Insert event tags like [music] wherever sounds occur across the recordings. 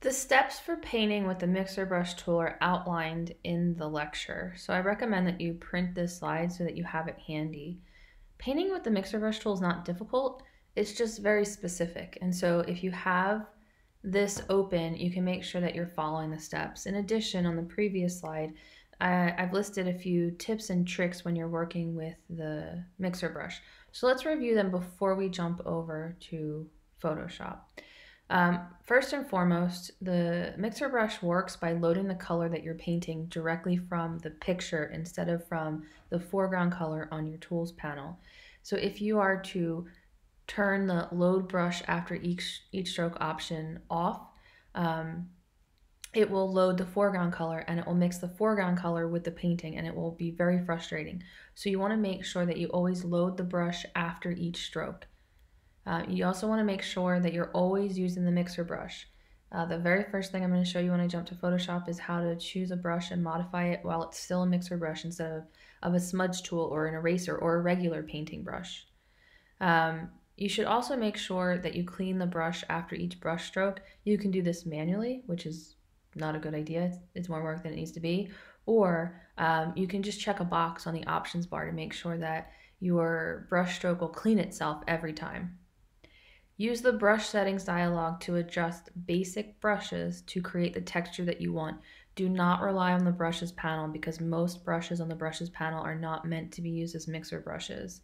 The steps for painting with the mixer brush tool are outlined in the lecture, so I recommend that you print this slide so that you have it handy. Painting with the mixer brush tool is not difficult, it's just very specific. And so if you have this open, you can make sure that you're following the steps. In addition, on the previous slide, I, I've listed a few tips and tricks when you're working with the mixer brush. So let's review them before we jump over to Photoshop. Um, first and foremost, the mixer brush works by loading the color that you're painting directly from the picture instead of from the foreground color on your tools panel. So if you are to turn the load brush after each, each stroke option off, um, it will load the foreground color and it will mix the foreground color with the painting and it will be very frustrating. So you want to make sure that you always load the brush after each stroke. Uh, you also want to make sure that you're always using the mixer brush. Uh, the very first thing I'm going to show you when I jump to Photoshop is how to choose a brush and modify it while it's still a mixer brush instead of, of a smudge tool or an eraser or a regular painting brush. Um, you should also make sure that you clean the brush after each brush stroke. You can do this manually, which is not a good idea. It's, more work than it needs to be. Or um, you can just check a box on the options bar to make sure that your brush stroke will clean itself every time. Use the brush settings dialog to adjust basic brushes to create the texture that you want. Do not rely on the brushes panel because most brushes on the brushes panel are not meant to be used as mixer brushes.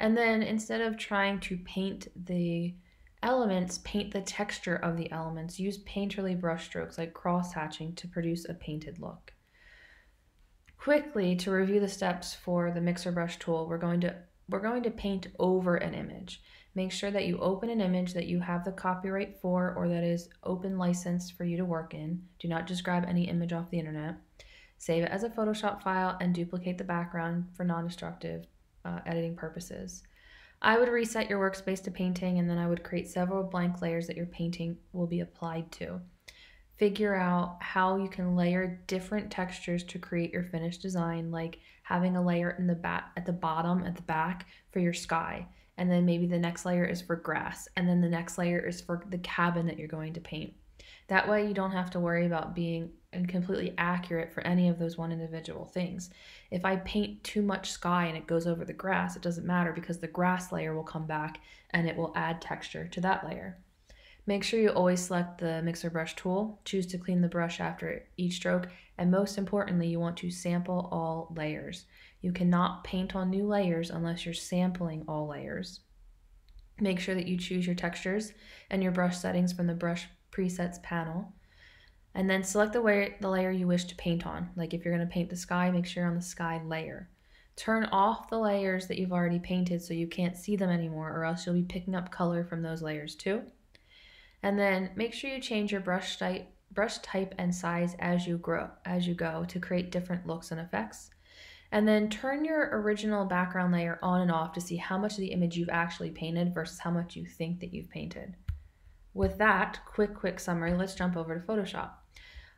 And then instead of trying to paint the elements, paint the texture of the elements. Use painterly brushstrokes like cross hatching to produce a painted look. Quickly to review the steps for the mixer brush tool, we're going to we're going to paint over an image. Make sure that you open an image that you have the copyright for or that is open license for you to work in. Do not just grab any image off the internet. Save it as a Photoshop file and duplicate the background for non-destructive uh, editing purposes. I would reset your workspace to painting and then I would create several blank layers that your painting will be applied to. Figure out how you can layer different textures to create your finished design, like having a layer in the back at the bottom at the back for your sky and then maybe the next layer is for grass, and then the next layer is for the cabin that you're going to paint. That way, you don't have to worry about being completely accurate for any of those one individual things. If I paint too much sky and it goes over the grass, it doesn't matter because the grass layer will come back and it will add texture to that layer. Make sure you always select the mixer brush tool, choose to clean the brush after each stroke, and most importantly, you want to sample all layers. You cannot paint on new layers unless you're sampling all layers. Make sure that you choose your textures and your brush settings from the brush presets panel. And then select the, way, the layer you wish to paint on. Like if you're going to paint the sky, make sure you're on the sky layer. Turn off the layers that you've already painted so you can't see them anymore or else you'll be picking up color from those layers too. And then make sure you change your brush type, brush type and size as you grow as you go to create different looks and effects and then turn your original background layer on and off to see how much of the image you've actually painted versus how much you think that you've painted. With that quick, quick summary, let's jump over to Photoshop.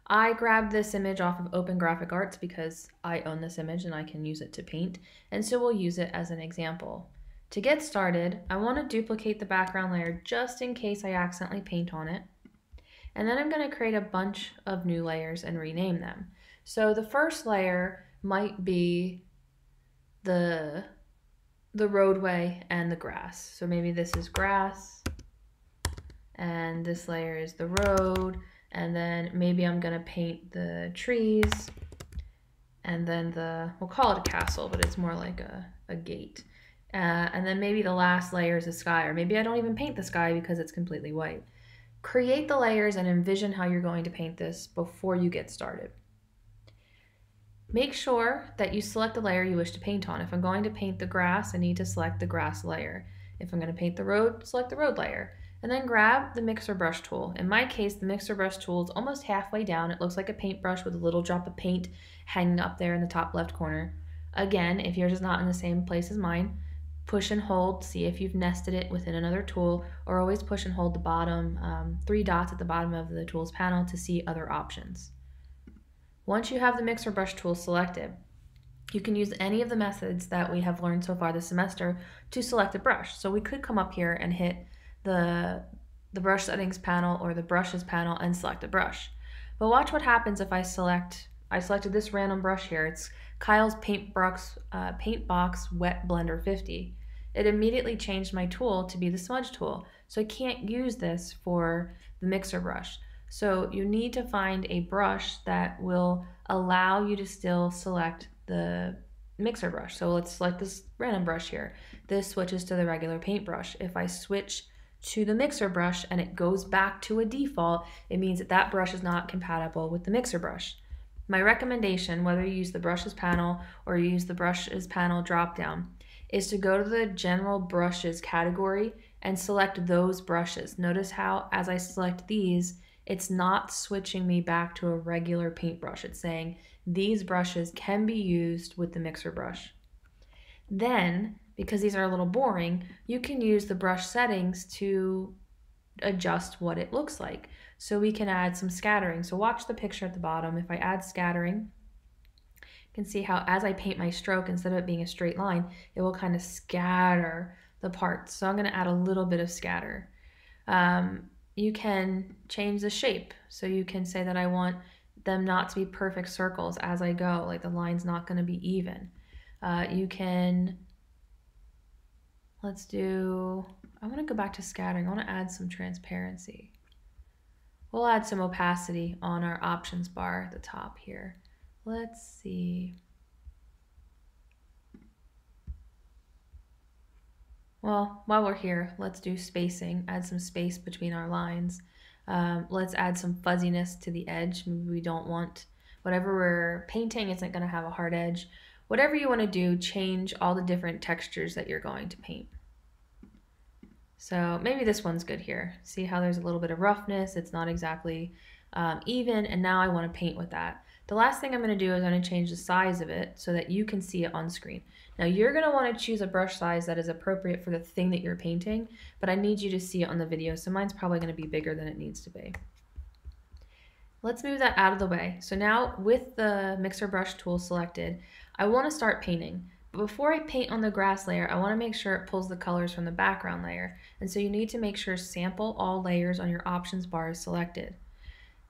I grabbed this image off of Open Graphic Arts because I own this image and I can use it to paint, and so we'll use it as an example. To get started, I want to duplicate the background layer just in case I accidentally paint on it. And then I'm going to create a bunch of new layers and rename them. So the first layer might be the the roadway and the grass. So maybe this is grass and this layer is the road and then maybe I'm gonna paint the trees and then the, we'll call it a castle, but it's more like a, a gate. Uh, and then maybe the last layer is the sky, or maybe I don't even paint the sky because it's completely white. Create the layers and envision how you're going to paint this before you get started. Make sure that you select the layer you wish to paint on. If I'm going to paint the grass, I need to select the grass layer. If I'm going to paint the road, select the road layer. And then grab the mixer brush tool. In my case, the mixer brush tool is almost halfway down. It looks like a paintbrush with a little drop of paint hanging up there in the top left corner. Again, if yours is not in the same place as mine, push and hold, see if you've nested it within another tool, or always push and hold the bottom um, three dots at the bottom of the tools panel to see other options. Once you have the mixer brush tool selected, you can use any of the methods that we have learned so far this semester to select a brush. So we could come up here and hit the the brush settings panel or the brushes panel and select a brush. But watch what happens if I select, I selected this random brush here. It's Kyle's Paintbox, uh, Paintbox Wet Blender 50. It immediately changed my tool to be the smudge tool. So I can't use this for the mixer brush. So you need to find a brush that will allow you to still select the mixer brush. So let's select this random brush here. This switches to the regular paintbrush. If I switch to the mixer brush and it goes back to a default, it means that that brush is not compatible with the mixer brush. My recommendation, whether you use the brushes panel or you use the brushes panel drop down, is to go to the general brushes category and select those brushes. Notice how as I select these, it's not switching me back to a regular paintbrush. It's saying these brushes can be used with the mixer brush. Then, because these are a little boring, you can use the brush settings to adjust what it looks like. So we can add some scattering. So watch the picture at the bottom. If I add scattering, you can see how as I paint my stroke, instead of it being a straight line, it will kind of scatter the parts. So I'm going to add a little bit of scatter. Um, you can change the shape. So you can say that I want them not to be perfect circles as I go, like the line's not going to be even. Uh, you can, let's do, I want to go back to scattering. I want to add some transparency. We'll add some opacity on our options bar at the top here. Let's see. Well, while we're here, let's do spacing, add some space between our lines. Um, let's add some fuzziness to the edge. Maybe we don't want, whatever we're painting isn't going to have a hard edge. Whatever you want to do, change all the different textures that you're going to paint. So maybe this one's good here. See how there's a little bit of roughness. It's not exactly um, even, and now I want to paint with that. The last thing I'm going to do is I'm going to change the size of it so that you can see it on screen. Now you're going to want to choose a brush size that is appropriate for the thing that you're painting, but I need you to see it on the video, so mine's probably going to be bigger than it needs to be. Let's move that out of the way. So now with the mixer brush tool selected, I want to start painting. But before I paint on the grass layer, I want to make sure it pulls the colors from the background layer. And so you need to make sure sample all layers on your options bar is selected.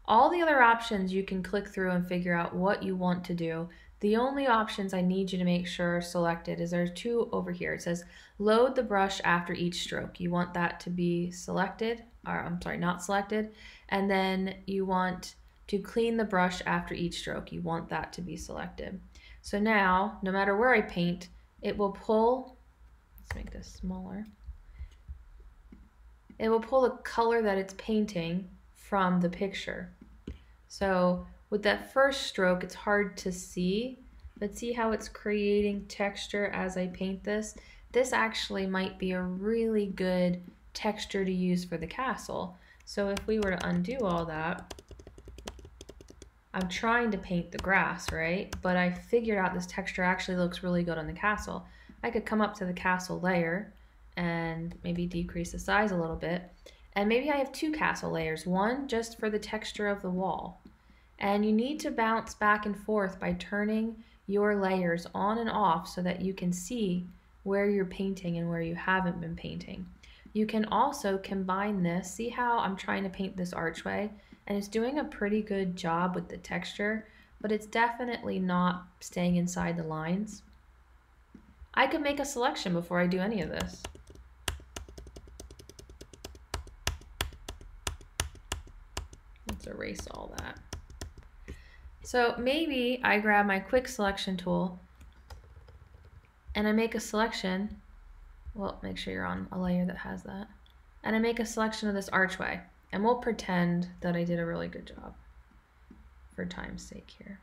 All the other options you can click through and figure out what you want to do. The only options I need you to make sure are selected is there's two over here. It says load the brush after each stroke. You want that to be selected, or I'm sorry, not selected. And then you want to clean the brush after each stroke. You want that to be selected. So now, no matter where I paint, it will pull, let's make this smaller. It will pull the color that it's painting from the picture. So with that first stroke, it's hard to see, but see how it's creating texture as I paint this? This actually might be a really good texture to use for the castle. So if we were to undo all that, I'm trying to paint the grass, right? But I figured out this texture actually looks really good on the castle. I could come up to the castle layer and maybe decrease the size a little bit and maybe I have two castle layers, one just for the texture of the wall. And you need to bounce back and forth by turning your layers on and off so that you can see where you're painting and where you haven't been painting. You can also combine this. See how I'm trying to paint this archway? And it's doing a pretty good job with the texture, but it's definitely not staying inside the lines. I could make a selection before I do any of this. Erase all that. So maybe I grab my quick selection tool and I make a selection. Well, make sure you're on a layer that has that. And I make a selection of this archway. And we'll pretend that I did a really good job for time's sake here.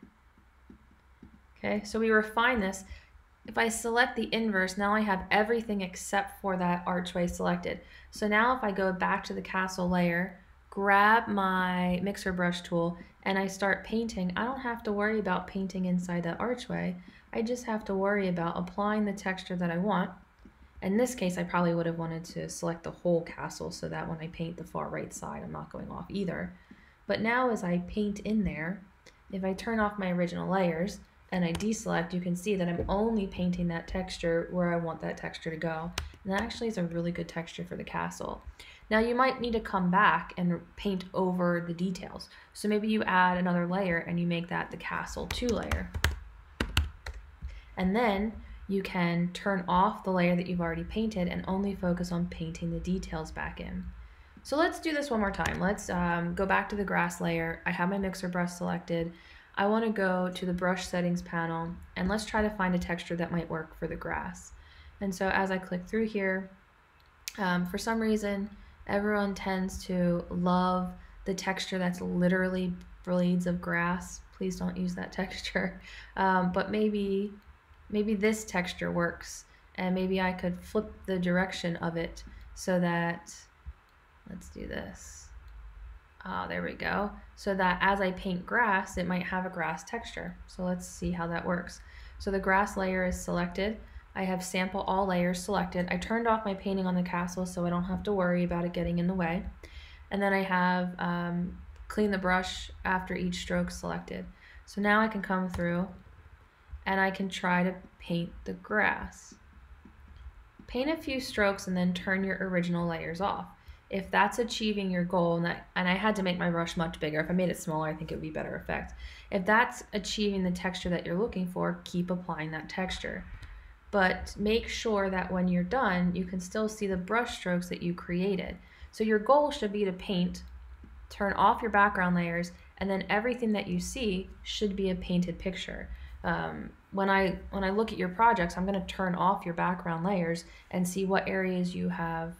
Okay, so we refine this. If I select the inverse, now I have everything except for that archway selected. So now if I go back to the castle layer, grab my mixer brush tool and I start painting, I don't have to worry about painting inside that archway. I just have to worry about applying the texture that I want. In this case, I probably would have wanted to select the whole castle so that when I paint the far right side, I'm not going off either. But now as I paint in there, if I turn off my original layers and I deselect, you can see that I'm only painting that texture where I want that texture to go. And that actually is a really good texture for the castle. Now you might need to come back and paint over the details. So maybe you add another layer and you make that the castle two layer. And then you can turn off the layer that you've already painted and only focus on painting the details back in. So let's do this one more time. Let's um, go back to the grass layer. I have my mixer brush selected. I want to go to the brush settings panel and let's try to find a texture that might work for the grass. And so as I click through here, um, for some reason, everyone tends to love the texture that's literally blades of grass. Please don't use that [laughs] texture. Um, but maybe, maybe this texture works and maybe I could flip the direction of it so that, let's do this. Ah, there we go. So that as I paint grass, it might have a grass texture. So let's see how that works. So the grass layer is selected. I have sample all layers selected. I turned off my painting on the castle so I don't have to worry about it getting in the way. And then I have um, clean the brush after each stroke selected. So now I can come through and I can try to paint the grass. Paint a few strokes and then turn your original layers off. If that's achieving your goal, and, that, and I had to make my brush much bigger. If I made it smaller, I think it would be better effect. If that's achieving the texture that you're looking for, keep applying that texture but make sure that when you're done, you can still see the brush strokes that you created. So your goal should be to paint, turn off your background layers, and then everything that you see should be a painted picture. Um, when I when I look at your projects, I'm going to turn off your background layers and see what areas you have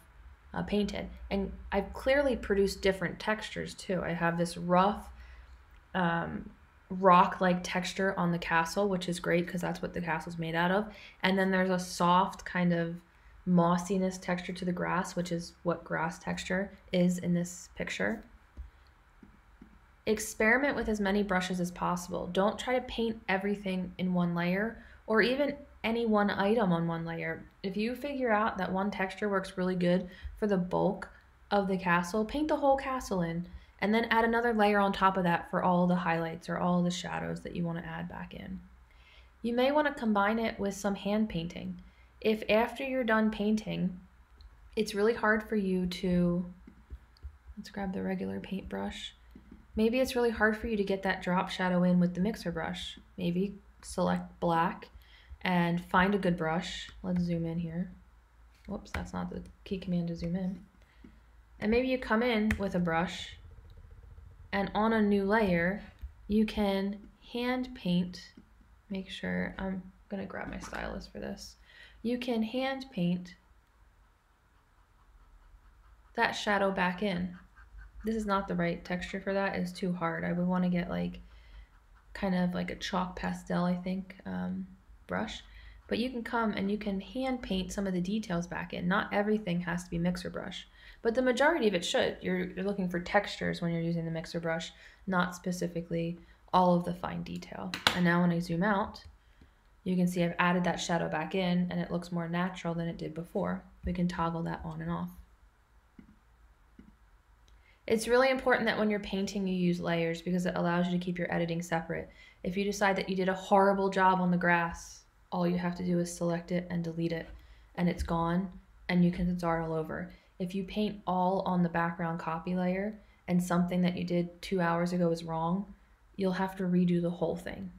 uh, painted. And I've clearly produced different textures too. I have this rough um, rock like texture on the castle, which is great because that's what the castle's made out of. And then there's a soft kind of mossiness texture to the grass, which is what grass texture is in this picture. Experiment with as many brushes as possible. Don't try to paint everything in one layer or even any one item on one layer. If you figure out that one texture works really good for the bulk of the castle, paint the whole castle in and then add another layer on top of that for all the highlights or all the shadows that you want to add back in. You may want to combine it with some hand painting. If after you're done painting, it's really hard for you to, let's grab the regular paintbrush. Maybe it's really hard for you to get that drop shadow in with the mixer brush. Maybe select black and find a good brush. Let's zoom in here. Whoops, that's not the key command to zoom in. And maybe you come in with a brush and on a new layer, you can hand paint, make sure, I'm gonna grab my stylus for this. You can hand paint that shadow back in. This is not the right texture for that, it's too hard. I would wanna get like, kind of like a chalk pastel, I think, um, brush. But you can come and you can hand paint some of the details back in. Not everything has to be mixer brush but the majority of it should. You're, you're looking for textures when you're using the mixer brush, not specifically all of the fine detail. And now when I zoom out, you can see I've added that shadow back in and it looks more natural than it did before. We can toggle that on and off. It's really important that when you're painting you use layers because it allows you to keep your editing separate. If you decide that you did a horrible job on the grass, all you have to do is select it and delete it and it's gone and you can start all over if you paint all on the background copy layer and something that you did two hours ago is wrong, you'll have to redo the whole thing.